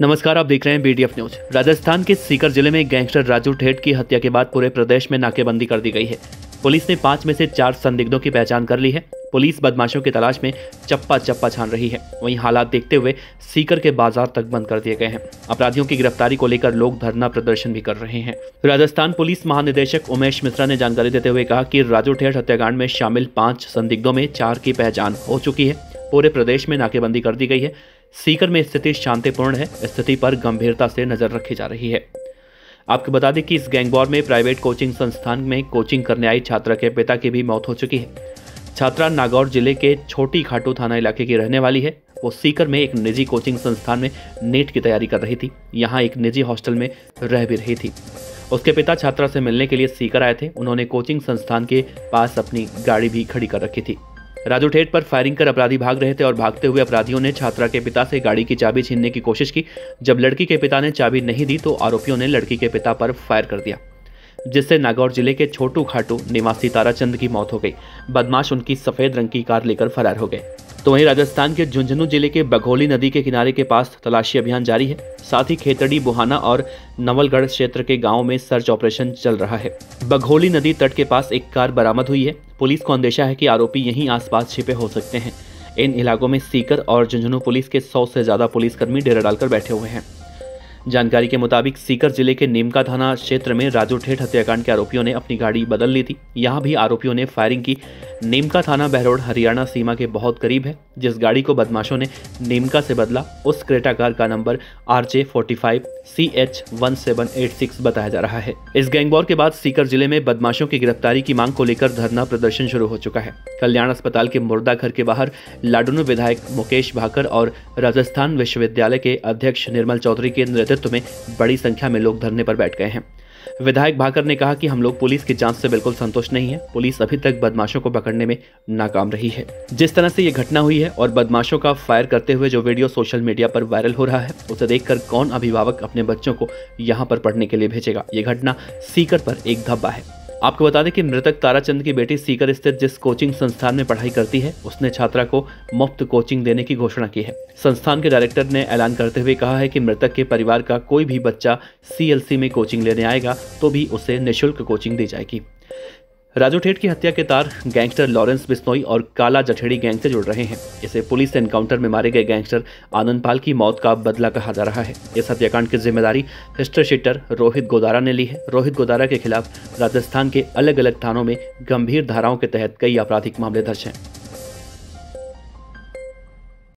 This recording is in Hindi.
नमस्कार, आप देख रहे हैं बीडीएफ न्यूज़ राजस्थान के सीकर ज़िले में गैंगस्टर राजू ठेठ की हत्या के बाद पूरे प्रदेश में नाकेबंदी कर दी गई है। पुलिस ने पाँच में से चार संदिग्धों की पहचान कर ली है। पुलिस बदमाशों की तलाश में चप्पा चप्पा छान रही है। वहीं हालात देखते हुए सीकर के बाज़ार तक बंद कर दिए गए हैं। अपराधियों की गिरफ्तारी को लेकर लोग धरना प्रदर्शन भी कर रहे हैं। राजस्थान पुलिस महानिदेशक उमेश मिश्रा ने जानकारी देते हुए कहा कि राजू ठेठ हत्याकांड में शामिल पाँच संदिग्धों में चार की पहचान हो चुकी है। पूरे प्रदेश में नाकेबंदी कर दी गई है। सीकर में स्थिति शांतिपूर्ण है। स्थिति पर गंभीरता से नज़र रखी जा रही है। आपको बता दें कि इस गैंगवॉर में प्राइवेट कोचिंग संस्थान में कोचिंग करने आई छात्रा के पिता की भी मौत हो चुकी है। छात्रा नागौर ज़िले के छोटी खाटू थाना इलाके की रहने वाली है। वो सीकर में एक निजी कोचिंग संस्थान में नेट की तैयारी कर रही थी। यहाँ एक निजी हॉस्टल में रह भी रही थी। उसके पिता छात्रा से मिलने के लिए सीकर आए थे। उन्होंने कोचिंग संस्थान के पास अपनी गाड़ी भी खड़ी कर रखी थी। राजू ठेठ पर फायरिंग कर अपराधी भाग रहे थे और भागते हुए अपराधियों ने छात्रा के पिता से गाड़ी की चाबी छीनने की कोशिश की। जब लड़की के पिता ने चाबी नहीं दी तो आरोपियों ने लड़की के पिता पर फायर कर दिया, जिससे नागौर ज़िले के छोटू खाटू निवासी ताराचंद की मौत हो गई। बदमाश उनकी सफ़ेद रंग की कार लेकर फरार हो गए। तो वहीं राजस्थान के झुंझुनू ज़िले के बघोली नदी के किनारे के पास तलाशी अभियान जारी है। साथ ही खेतड़ी, बुहाना और नवलगढ़ क्षेत्र के गाँव में सर्च ऑपरेशन चल रहा है। बघोली नदी तट के पास एक कार बरामद हुई है पुलिस को अंदेशा है कि आरोपी यहीं आसपास छिपे हो सकते हैं। इन इलाकों में सीकर और झुंझुनू पुलिस के सौ से ज़्यादा पुलिसकर्मी डेरा डालकर बैठे हुए हैं। जानकारी के मुताबिक सीकर ज़िले के नीमका थाना क्षेत्र में राजू ठेठ हत्याकांड के आरोपियों ने अपनी गाड़ी बदल ली थी। यहाँ भी आरोपियों ने फायरिंग की। नीमका थाना बहरोड, हरियाणा सीमा के बहुत करीब है, जिस गाड़ी को बदमाशों ने नीमका से बदला, उस क्रेटा कार का number R J forty five C H one seven eight six बताया जा रहा है। इस गैंगवॉर के बाद सीकर ज़िले में बदमाशों की गिरफ्तारी की मांग को लेकर धरना प्रदर्शन शुरू हो चुका है। कल्याण अस्पताल के मुर्दा घर के बाहर, लाडुनु विधायक मुकेश भाकर और राजस्थान विश्वविद्यालय के अध्यक्ष निर्मल चौधरी के नेतृत्व में बड़ी संख्या में लोग धरने पर बैठ गए हैं। विधायक भाकर ने कहा कि हम लोग पुलिस की जाँच से बिल्कुल संतुष्ट नहीं है। पुलिस अभी तक बदमाशों को पकड़ने में नाकाम रही है। जिस तरह से ये घटना हुई है और बदमाशों का फायर करते हुए जो वीडियो सोशल मीडिया पर वायरल हो रहा है, उसे देखकर कौन अभिभावक अपने बच्चों को यहाँ पर पढ़ने के लिए भेजेगा? ये घटना सीकर पर एक धब्बा है। आपको बता दें कि मृतक ताराचंद की बेटी सीकर स्थित जिस कोचिंग संस्थान में पढ़ाई करती है, उसने छात्रा को मुफ़्त कोचिंग देने की घोषणा की है। संस्थान के डायरेक्टर ने ऐलान करते हुए कहा है कि मृतक के परिवार का कोई भी बच्चा सीएलसी में कोचिंग लेने आएगा तो भी उसे निःशुल्क कोचिंग दी जाएगी। राजू ठेठ की हत्या के तार गैंगस्टर लॉरेंस बिस्नोई और काला जठेड़ी गैंग से जुड़ रहे हैं। इसे पुलिस एनकाउंटर में मारे गए गैंगस्टर आनंद पाल की मौत का बदला कहा जा रहा है। इस हत्याकांड की ज़िम्मेदारी हिस्टर शिटर रोहित गोदारा ने ली है। रोहित गोदारा के खिलाफ राजस्थान के अलग अलग थानों में गंभीर धाराओं के तहत कई आपराधिक मामले दर्ज हैं।